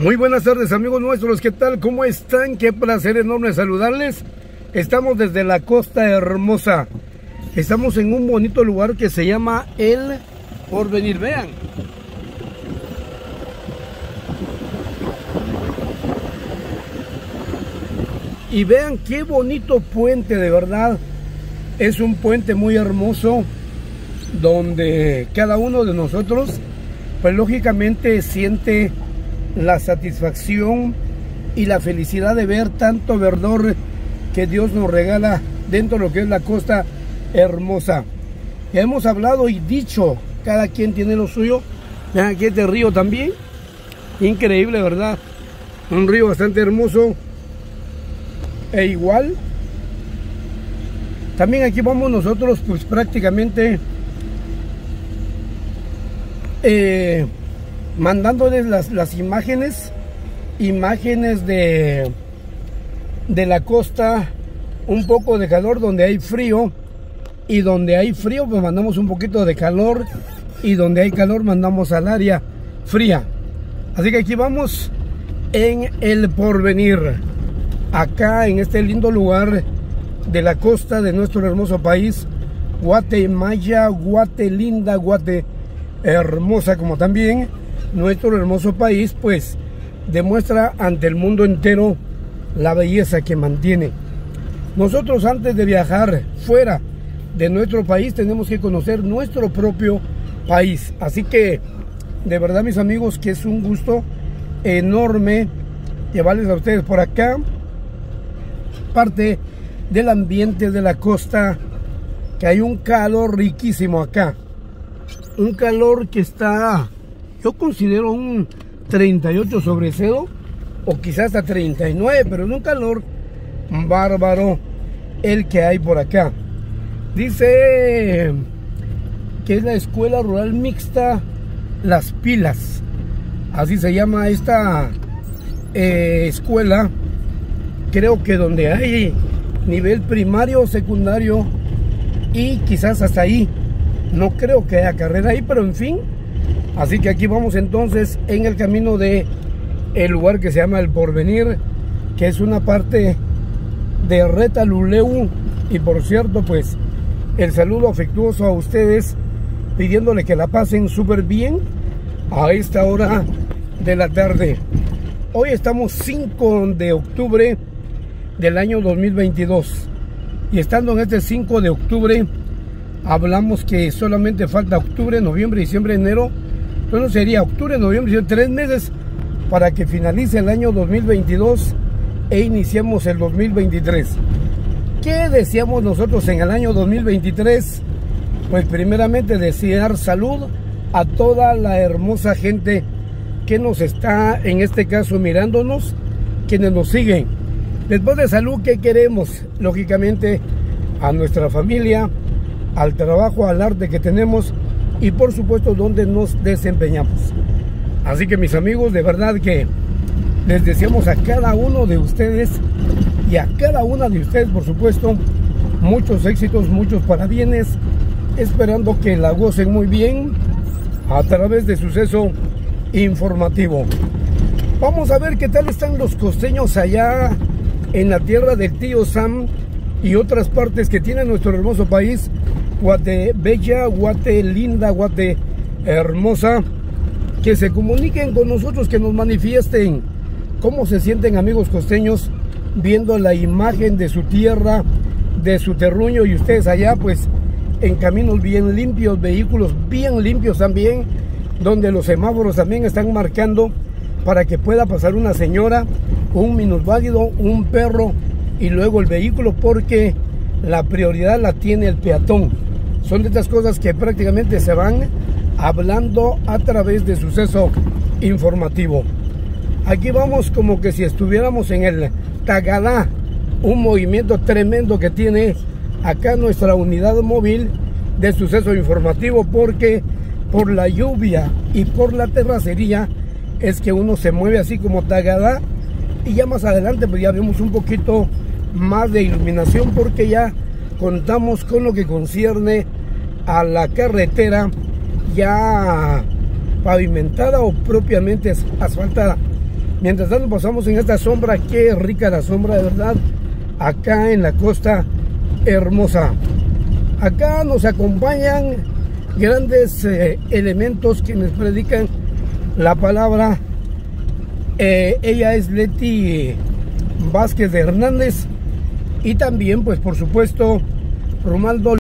Muy buenas tardes amigos nuestros, ¿qué tal? ¿Cómo están? Qué placer enorme saludarles. Estamos desde la Costa Hermosa. Estamos en un bonito lugar que se llama El Porvenir. Vean. Y vean qué bonito puente, de verdad. Es un puente muy hermoso donde cada uno de nosotros, pues lógicamente siente la satisfacción y la felicidad de ver tanto verdor que Dios nos regala dentro de lo que es la costa hermosa. Ya hemos hablado y dicho, cada quien tiene lo suyo. Vean aquí este río también. Increíble, ¿verdad? Un río bastante hermoso. E igual. También aquí vamos nosotros pues prácticamente eh, mandándoles las, las imágenes, imágenes de, de la costa, un poco de calor donde hay frío y donde hay frío pues mandamos un poquito de calor y donde hay calor mandamos al área fría. Así que aquí vamos en el porvenir, acá en este lindo lugar de la costa de nuestro hermoso país, Guatemala, Guate linda, Guate hermosa como también nuestro hermoso país pues demuestra ante el mundo entero la belleza que mantiene. Nosotros antes de viajar fuera de nuestro país tenemos que conocer nuestro propio país. Así que de verdad mis amigos que es un gusto enorme llevarles a ustedes por acá parte del ambiente de la costa que hay un calor riquísimo acá un calor que está, yo considero un 38 sobre 0 o quizás hasta 39, pero es un calor bárbaro el que hay por acá. Dice que es la Escuela Rural Mixta Las Pilas. Así se llama esta eh, escuela. Creo que donde hay nivel primario, secundario y quizás hasta ahí no creo que haya carrera ahí, pero en fin. Así que aquí vamos entonces en el camino de el lugar que se llama El Porvenir, que es una parte de Reta Luleu. Y por cierto, pues el saludo afectuoso a ustedes, pidiéndole que la pasen súper bien a esta hora de la tarde. Hoy estamos 5 de octubre del año 2022. Y estando en este 5 de octubre, hablamos que solamente falta octubre, noviembre, diciembre, enero. Entonces sería octubre, noviembre, diciembre, tres meses para que finalice el año 2022 e iniciemos el 2023. ¿Qué deseamos nosotros en el año 2023? Pues primeramente desear salud a toda la hermosa gente que nos está en este caso mirándonos, quienes nos siguen. Después de salud, ¿qué queremos? Lógicamente a nuestra familia, al trabajo, al arte que tenemos y por supuesto donde nos desempeñamos. Así que mis amigos, de verdad que les deseamos a cada uno de ustedes y a cada una de ustedes, por supuesto, muchos éxitos, muchos parabienes, esperando que la gocen muy bien a través de suceso informativo. Vamos a ver qué tal están los costeños allá en la tierra del tío Sam y otras partes que tiene nuestro hermoso país Guate Bella, Guate Linda, Guate Hermosa, que se comuniquen con nosotros, que nos manifiesten cómo se sienten amigos costeños viendo la imagen de su tierra, de su terruño y ustedes allá pues en caminos bien limpios, vehículos bien limpios también, donde los semáforos también están marcando para que pueda pasar una señora, un minusválido, un perro y luego el vehículo porque la prioridad la tiene el peatón. Son de estas cosas que prácticamente se van hablando a través de suceso informativo. Aquí vamos como que si estuviéramos en el Tagalá, un movimiento tremendo que tiene acá nuestra unidad móvil de suceso informativo porque por la lluvia y por la terracería es que uno se mueve así como Tagalá y ya más adelante pues ya vemos un poquito más de iluminación porque ya contamos con lo que concierne a la carretera ya pavimentada o propiamente asfaltada. Mientras tanto pasamos en esta sombra, qué rica la sombra de verdad, acá en la costa hermosa. Acá nos acompañan grandes eh, elementos quienes predican la palabra. Eh, ella es Leti Vázquez de Hernández y también, pues por supuesto, Romaldo